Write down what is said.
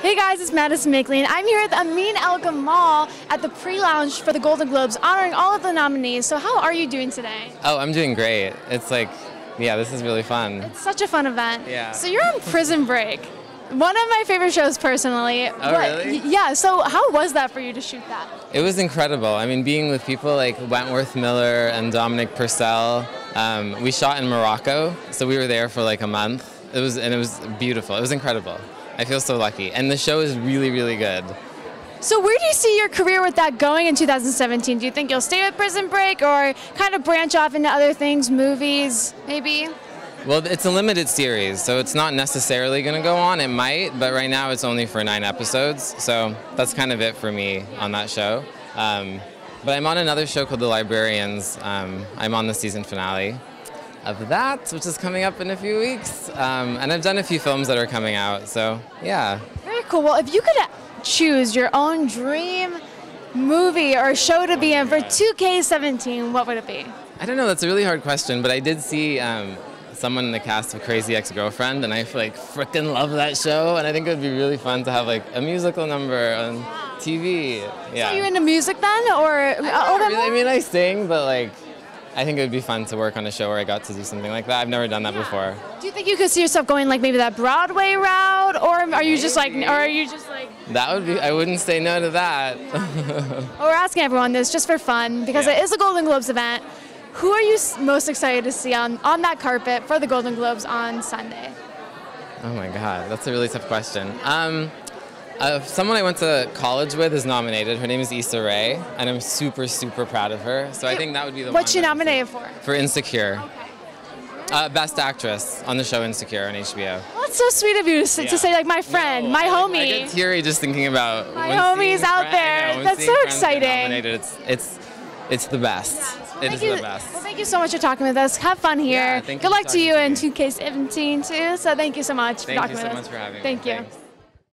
Hey guys, it's Madison Makely, and I'm here at the Amin El Gamal at the pre-lounge for the Golden Globes, honoring all of the nominees. So how are you doing today? Oh, I'm doing great. It's like, yeah, this is really fun. It's such a fun event. Yeah. So you're on Prison Break, one of my favorite shows personally. Oh, really? Yeah. So how was that for you to shoot that? It was incredible. I mean, being with people like Wentworth Miller and Dominic Purcell. Um, we shot in Morocco, so we were there for like a month. It was and it was beautiful. It was incredible. I feel so lucky, and the show is really, really good. So where do you see your career with that going in 2017? Do you think you'll stay with Prison Break or kind of branch off into other things, movies, maybe? Well, it's a limited series, so it's not necessarily going to go on. It might, but right now it's only for nine episodes, so that's kind of it for me on that show. Um, but I'm on another show called The Librarians. Um, I'm on the season finale of that, which is coming up in a few weeks. Um, and I've done a few films that are coming out, so yeah. Very cool. Well, if you could choose your own dream movie or show to be in for 2K17, what would it be? I don't know, that's a really hard question, but I did see um, someone in the cast of Crazy Ex-Girlfriend, and I like freaking love that show, and I think it would be really fun to have like a musical number on TV. Yeah. Are you into music then, or I, don't really, I mean, I sing, but like, I think it would be fun to work on a show where I got to do something like that. I've never done that before. Do you think you could see yourself going like maybe that Broadway route, or are you just like, or are you just like? That would be. I wouldn't say no to that. well, we're asking everyone this just for fun because Yeah. it is a Golden Globes event. Who are you most excited to see on on that carpet for the Golden Globes on Sunday? oh my God, that's a really tough question. Um, uh, someone I went to college with is nominated. Her name is Issa Rae, and I'm super, super proud of her. So I think that would be the What's she one. that- nominated for? For Insecure. Uh, Best Actress on the show Insecure on HBO. Well, that's so sweet of you to, Yeah. to say like my friend, No, my homie. I get teary just thinking about My homies out friend- there. Know, That's so exciting. nominated, It's it's it's the best. Well, It thank you, the best. Well, thank you so much for talking with us. Have fun here. Yeah, thank Good you luck to you in 2K17 too. So thank you so much for Thank talking you so with much us. for having me. Thank you. Thanks.